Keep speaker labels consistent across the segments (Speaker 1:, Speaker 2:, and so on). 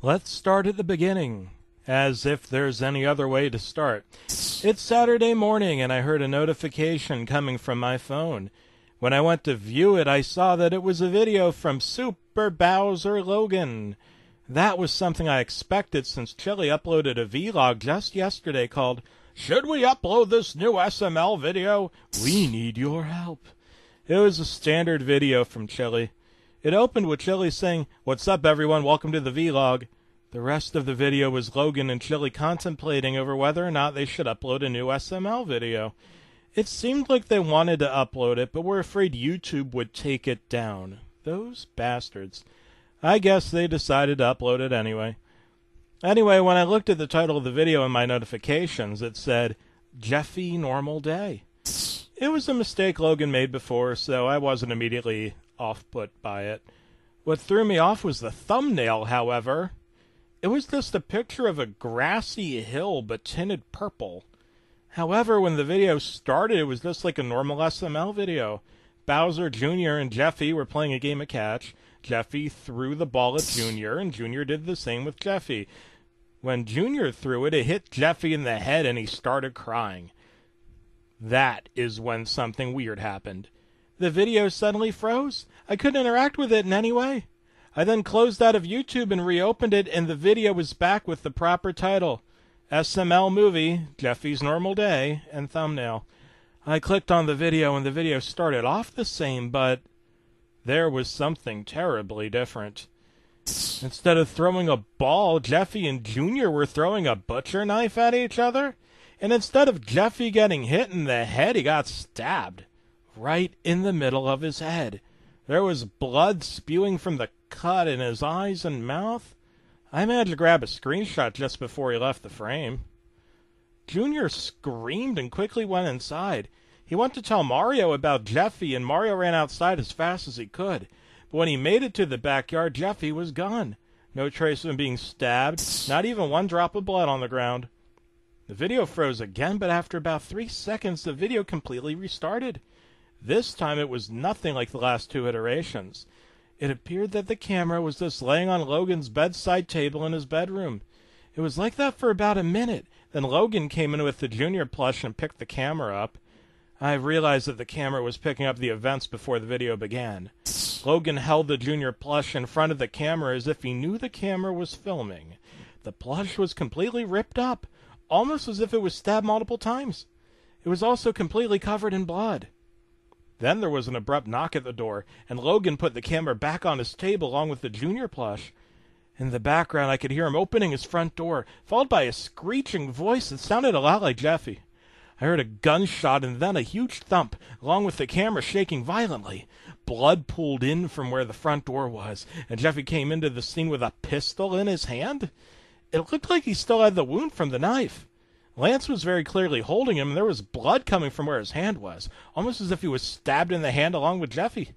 Speaker 1: Let's start at the beginning, as if there's any other way to start. It's Saturday morning, and I heard a notification coming from my phone. When I went to view it, I saw that it was a video from Super Bowser Logan. That was something I expected since Chili uploaded a vlog just yesterday called Should We Upload This New SML Video? We Need Your Help. It was a standard video from Chili. It opened with Chili saying, What's up, everyone? Welcome to the vlog. The rest of the video was Logan and Chili contemplating over whether or not they should upload a new SML video. It seemed like they wanted to upload it, but were afraid YouTube would take it down. Those bastards. I guess they decided to upload it anyway. Anyway, when I looked at the title of the video in my notifications, it said, Jeffy Normal Day. It was a mistake Logan made before, so I wasn't immediately off put by it. What threw me off was the thumbnail, however. It was just a picture of a grassy hill but tinted purple. However, when the video started, it was just like a normal SML video. Bowser Jr. and Jeffy were playing a game of catch. Jeffy threw the ball at Jr., and Jr. did the same with Jeffy. When Jr. threw it, it hit Jeffy in the head and he started crying. That is when something weird happened. The video suddenly froze. I couldn't interact with it in any way. I then closed out of YouTube and reopened it, and the video was back with the proper title SML Movie, Jeffy's Normal Day, and thumbnail. I clicked on the video, and the video started off the same, but there was something terribly different. Instead of throwing a ball, Jeffy and Junior were throwing a butcher knife at each other. And instead of Jeffy getting hit in the head, he got stabbed right in the middle of his head. There was blood spewing from the cut in his eyes and mouth. I managed to grab a screenshot just before he left the frame. Junior screamed and quickly went inside. He went to tell Mario about Jeffy, and Mario ran outside as fast as he could. But when he made it to the backyard, Jeffy was gone. No trace of him being stabbed, not even one drop of blood on the ground. The video froze again, but after about three seconds, the video completely restarted. This time it was nothing like the last two iterations. It appeared that the camera was just laying on Logan's bedside table in his bedroom. It was like that for about a minute. Then Logan came in with the junior plush and picked the camera up. I realized that the camera was picking up the events before the video began. Logan held the junior plush in front of the camera as if he knew the camera was filming. The plush was completely ripped up almost as if it was stabbed multiple times. It was also completely covered in blood. Then there was an abrupt knock at the door, and Logan put the camera back on his table along with the junior plush. In the background, I could hear him opening his front door, followed by a screeching voice that sounded a lot like Jeffy. I heard a gunshot and then a huge thump, along with the camera shaking violently. Blood pooled in from where the front door was, and Jeffy came into the scene with a pistol in his hand. It looked like he still had the wound from the knife. Lance was very clearly holding him, and there was blood coming from where his hand was, almost as if he was stabbed in the hand along with Jeffy.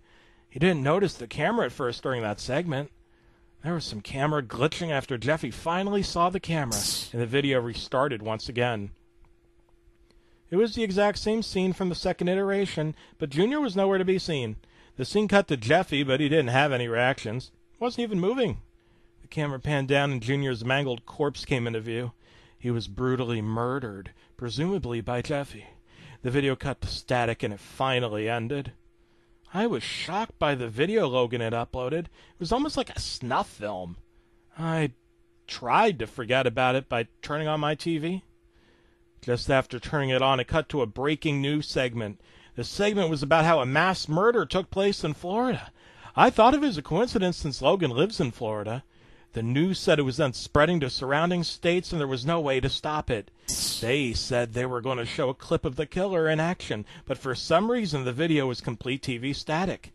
Speaker 1: He didn't notice the camera at first during that segment. There was some camera glitching after Jeffy finally saw the camera, and the video restarted once again. It was the exact same scene from the second iteration, but Junior was nowhere to be seen. The scene cut to Jeffy, but he didn't have any reactions. Wasn't even moving camera panned down and Junior's mangled corpse came into view. He was brutally murdered, presumably by Jeffy. The video cut to static and it finally ended. I was shocked by the video Logan had uploaded. It was almost like a snuff film. I tried to forget about it by turning on my TV. Just after turning it on, it cut to a breaking news segment. The segment was about how a mass murder took place in Florida. I thought of it as a coincidence since Logan lives in Florida. The news said it was then spreading to surrounding states and there was no way to stop it. They said they were going to show a clip of the killer in action, but for some reason the video was complete TV static.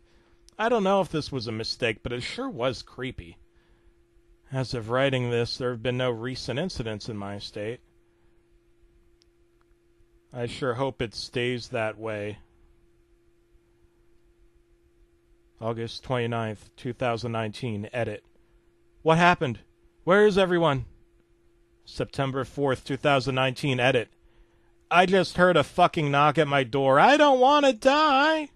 Speaker 1: I don't know if this was a mistake, but it sure was creepy. As of writing this, there have been no recent incidents in my state. I sure hope it stays that way. August 29th, 2019, edit. What happened? Where is everyone? September 4th, 2019, edit. I just heard a fucking knock at my door. I don't want to die.